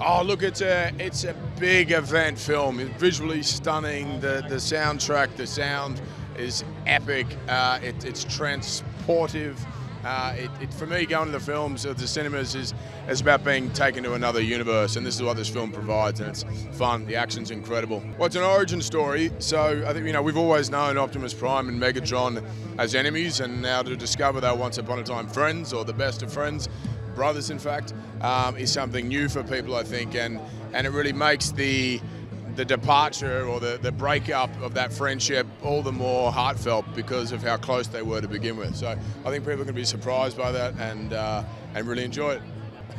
Oh, look, it's a it's a big event film. It's visually stunning. The the soundtrack, the sound is epic. Uh, it, it's transportive. Uh, it, it, for me, going to the films or the cinemas is is about being taken to another universe, and this is what this film provides, and it's fun. The action's incredible. Well, it's an origin story, so I think you know we've always known Optimus Prime and Megatron as enemies, and now to discover they're once upon a time friends or the best of friends brothers, in fact, um, is something new for people, I think, and and it really makes the the departure or the, the breakup of that friendship all the more heartfelt because of how close they were to begin with. So I think people are going to be surprised by that and uh, and really enjoy it.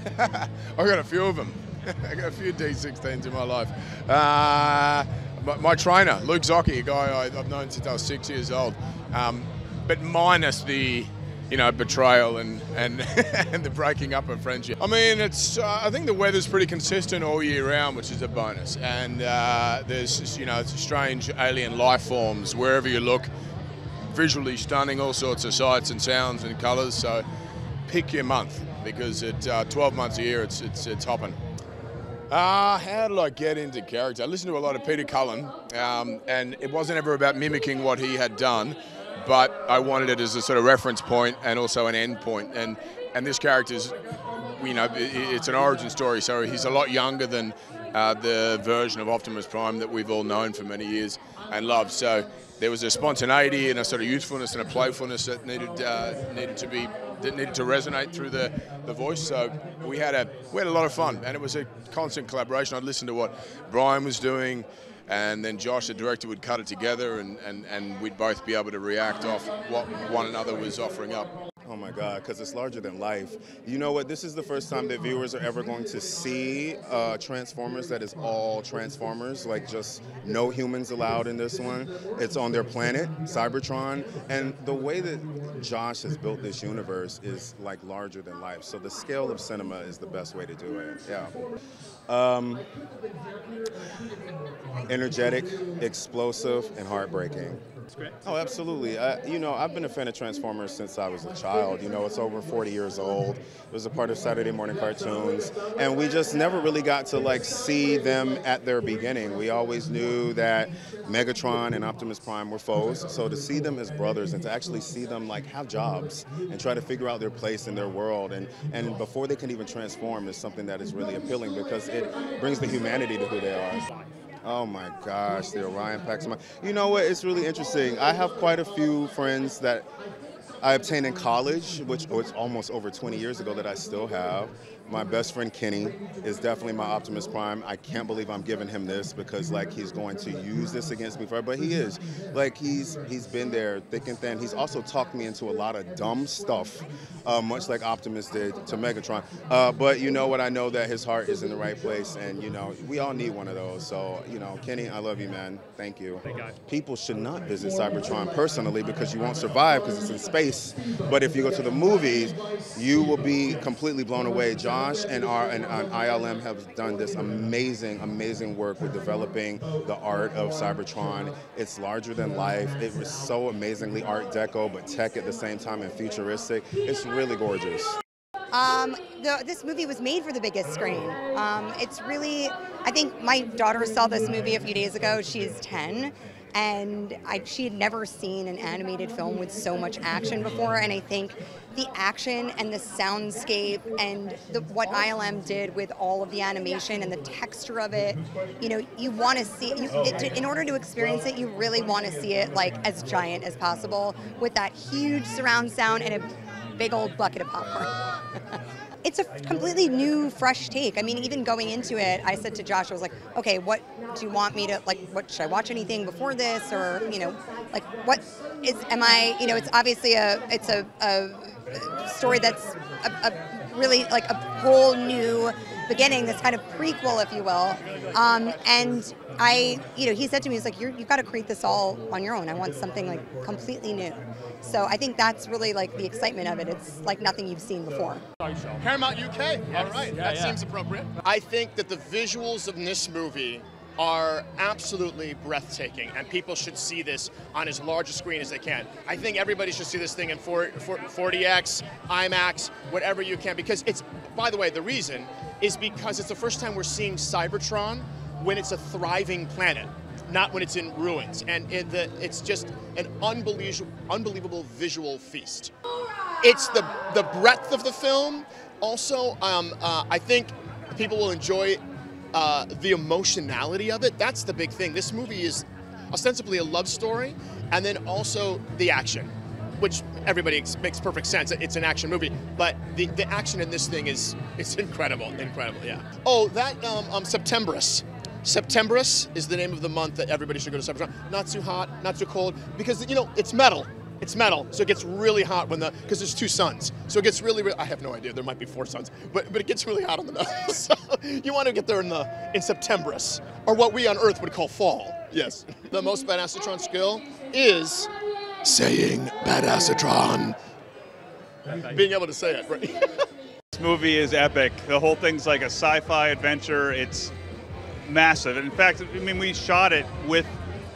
I've got a few of them. I got a few D16s in my life. Uh, my, my, trainer, Luke Zocchi, a guy I, have known since I was six years old, um, but minus the you know, betrayal and and, and the breaking up of friendship. I mean, it's uh, I think the weather's pretty consistent all year round, which is a bonus. And uh, there's you know, it's strange alien life forms wherever you look, visually stunning, all sorts of sights and sounds and colours. So pick your month because at uh, 12 months a year, it's it's it's hopping. Uh, how did I get into character? I listened to a lot of Peter Cullen, um, and it wasn't ever about mimicking what he had done but I wanted it as a sort of reference point and also an end point. And and this character's, you know, it's an origin story. So he's a lot younger than uh, the version of Optimus Prime that we've all known for many years and loved. So there was a spontaneity and a sort of youthfulness and a playfulness that needed uh, needed to be that needed to resonate through the, the voice. So we had a we had a lot of fun, and it was a constant collaboration. I'd listen to what Brian was doing and then Josh, the director, would cut it together, and, and, and we'd both be able to react off what one another was offering up. Oh my God, because it's larger than life. You know what? This is the first time that viewers are ever going to see uh, Transformers that is all Transformers, like just no humans allowed in this one. It's on their planet, Cybertron. And the way that Josh has built this universe is like larger than life. So the scale of cinema is the best way to do it. Yeah. Um, energetic, explosive, and heartbreaking. Oh, absolutely. Uh, you know, I've been a fan of Transformers since I was a child. You know, it's over 40 years old. It was a part of Saturday morning cartoons, and we just never really got to like see them at their beginning. We always knew that Megatron and Optimus Prime were foes, so to see them as brothers and to actually see them like have jobs and try to figure out their place in their world, and and before they can even transform, is something that is really appealing because it brings the humanity to who they are. Oh my gosh, the Orion Pax. You know what? It's really interesting. I have quite a few friends that I obtained in college, which was almost over 20 years ago that I still have. My best friend Kenny is definitely my Optimus Prime. I can't believe I'm giving him this because like he's going to use this against me forever, but he is. Like he's he's been there thick and thin. He's also talked me into a lot of dumb stuff, uh, much like Optimus did to Megatron. Uh, but you know what? I know that his heart is in the right place, and you know we all need one of those. So you know, Kenny, I love you, man. Thank you. People should not visit Cybertron personally because you won't survive because it's in space. But if you go to the movies, you will be completely blown away. John And our and, and ILM have done this amazing, amazing work with developing the art of Cybertron. It's larger than life. It was so amazingly Art Deco, but tech at the same time and futuristic. It's really gorgeous. Um, the, this movie was made for the biggest screen. Um, it's really, I think my daughter saw this movie a few days ago. She's 10 and I, she had never seen an animated film with so much action before and i think the action and the soundscape and the, what ilm did with all of the animation and the texture of it you know you want to see you, oh. it, in order to experience it you really want to see it like as giant as possible with that huge surround sound and a big old bucket of popcorn it's a completely new, fresh take. I mean, even going into it, I said to Josh, I was like, okay, what do you want me to like? What should I watch anything before this, or you know, like what is? Am I? You know, it's obviously a it's a, a story that's a, a really like a whole new beginning, this kind of prequel, if you will. Um, and I, you know, he said to me, he's like, you have got to create this all on your own. I want something like completely new. So I think that's really like the excitement of it. It's like nothing you've seen before. Paramount UK. Yes. All right, yeah, that yeah. seems appropriate. I think that the visuals of this movie are absolutely breathtaking, and people should see this on as large a screen as they can. I think everybody should see this thing in 4DX, IMAX, whatever you can, because it's, by the way, the reason is because it's the first time we're seeing Cybertron when it's a thriving planet, not when it's in ruins. And it, the, it's just an unbelievable, unbelievable visual feast. It's the, the breadth of the film. Also, um, uh, I think people will enjoy uh, the emotionality of it. That's the big thing. This movie is ostensibly a love story, and then also the action, which everybody makes perfect sense. It's an action movie, but the, the action in this thing is it's incredible, incredible. Yeah. Oh, that um, um, Septemberus. Septemberus is the name of the month that everybody should go to September. Not too hot, not too cold, because you know it's metal. It's metal, so it gets really hot when the because there's two suns. So it gets really, really. I have no idea. There might be four suns, but but it gets really hot on the metal. so you want to get there in the in Septemberus, or what we on Earth would call fall. Yes. The most badassatron skill is saying badassatron. Being able to say it, right? this movie is epic. The whole thing's like a sci-fi adventure. It's massive. In fact, I mean, we shot it with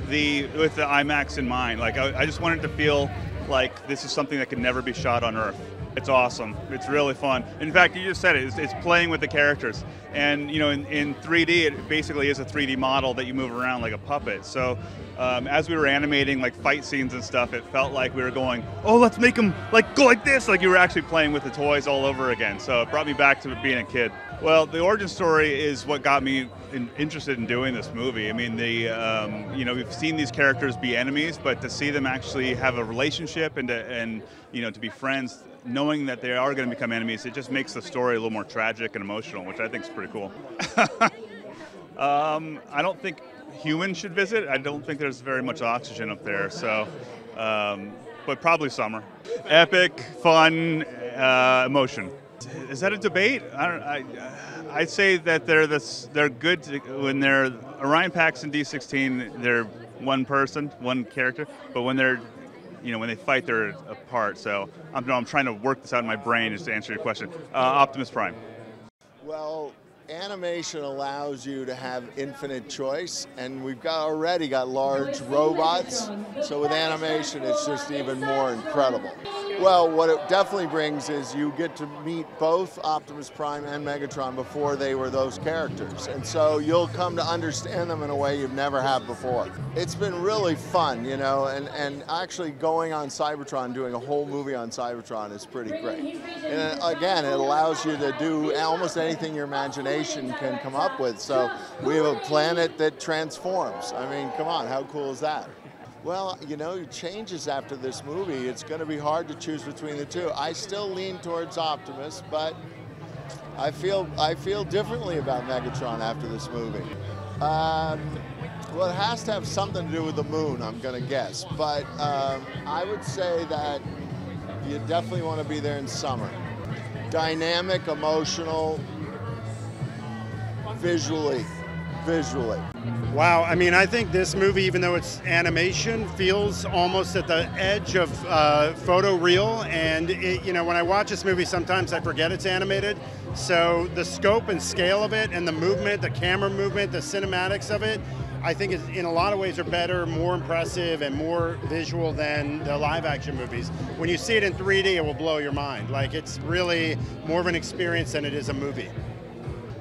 the with the IMAX in mind. Like, I, I just wanted to feel like this is something that could never be shot on Earth. It's awesome. It's really fun. In fact, you just said it. It's, it's playing with the characters, and you know, in, in 3D, it basically is a 3D model that you move around like a puppet. So, um, as we were animating like fight scenes and stuff, it felt like we were going, "Oh, let's make them like go like this!" Like you were actually playing with the toys all over again. So it brought me back to being a kid. Well, the origin story is what got me in, interested in doing this movie. I mean, the um, you know we've seen these characters be enemies, but to see them actually have a relationship and to, and you know to be friends, knowing that they are going to become enemies, it just makes the story a little more tragic and emotional, which I think is pretty cool. um, I don't think humans should visit. I don't think there's very much oxygen up there, so. Um, but probably summer. Epic, fun, uh, emotion is that a debate? I don't. I, I'd say that they're this. They're good to, when they're Orion Pax and D16. They're one person, one character. But when they're, you know, when they fight, they're apart. So I'm, no, I'm trying to work this out in my brain just to answer your question. Uh, Optimus Prime. Well, animation allows you to have infinite choice, and we've got already got large robots. So with animation, it's just even more incredible. Well, what it definitely brings is you get to meet both Optimus Prime and Megatron before they were those characters. And so you'll come to understand them in a way you've never had before. It's been really fun, you know, and, and actually going on Cybertron, doing a whole movie on Cybertron is pretty great. And uh, again, it allows you to do almost anything your imagination can come up with. So we have a planet that transforms. I mean, come on, how cool is that? Well, you know, it changes after this movie. It's going to be hard to choose between the two. I still lean towards Optimus, but I feel I feel differently about Megatron after this movie. Um, well, it has to have something to do with the moon, I'm going to guess. But um, I would say that you definitely want to be there in summer. Dynamic, emotional, visually, visually. Wow, I mean, I think this movie, even though it's animation, feels almost at the edge of uh, photo real. And it, you know, when I watch this movie, sometimes I forget it's animated. So the scope and scale of it, and the movement, the camera movement, the cinematics of it, I think is, in a lot of ways are better, more impressive, and more visual than the live action movies. When you see it in 3D, it will blow your mind. Like it's really more of an experience than it is a movie.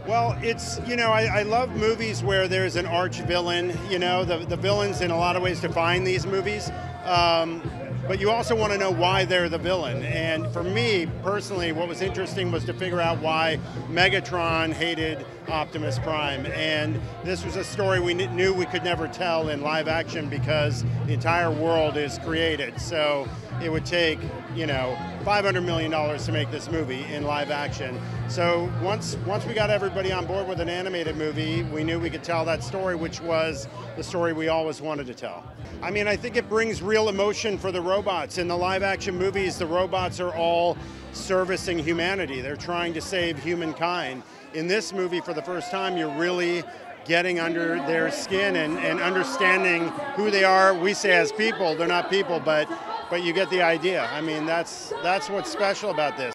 Well, it's, you know, I, I, love movies where there's an arch villain. You know, the, the villains in a lot of ways define these movies. Um, but you also want to know why they're the villain. And for me, personally, what was interesting was to figure out why Megatron hated Optimus Prime. And this was a story we knew we could never tell in live action because the entire world is created. So it would take, you know, $500 million to make this movie in live action. So once, once we got everybody on board with an animated movie, we knew we could tell that story, which was the story we always wanted to tell. I mean, I think it brings real emotion for the robots. In the live action movies, the robots are all servicing humanity. They're trying to save humankind. In this movie, for the first time, you're really getting under their skin and, and understanding who they are. We say as people, they're not people, but but you get the idea. I mean, that's that's what's special about this.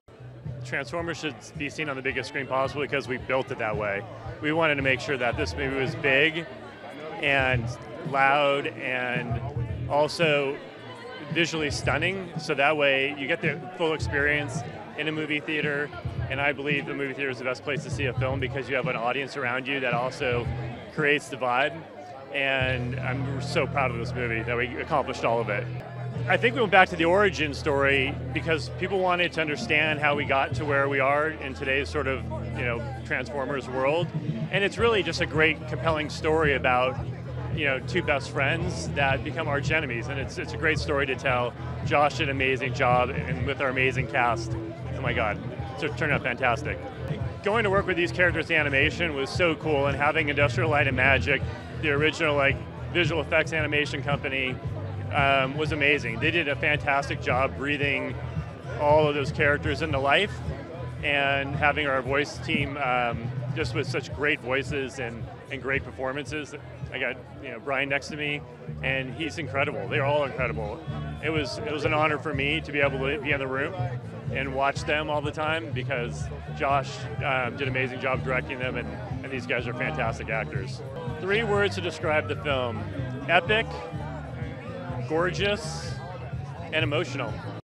Transformers should be seen on the biggest screen possible because we built it that way. We wanted to make sure that this movie was big and loud and also visually stunning. So that way you get the full experience in a movie theater. And I believe the movie theater is the best place to see a film because you have an audience around you that also creates the vibe. And I'm so proud of this movie that we accomplished all of it. I think we went back to the origin story because people wanted to understand how we got to where we are in today's sort of, you know, Transformers world. And it's really just a great, compelling story about, you know, two best friends that become arch enemies. And it's, it's a great story to tell. Josh did an amazing job, and with our amazing cast, oh my God, it turned out fantastic. Going to work with these characters in animation was so cool, and having Industrial Light and Magic, the original like visual effects animation company, um, was amazing. They did a fantastic job breathing all of those characters into life, and having our voice team um, just with such great voices and, and great performances. I got you know Brian next to me, and he's incredible. They're all incredible. It was it was an honor for me to be able to be in the room and watch them all the time because Josh um, did an amazing job directing them, and, and these guys are fantastic actors. Three words to describe the film: epic, gorgeous, and emotional.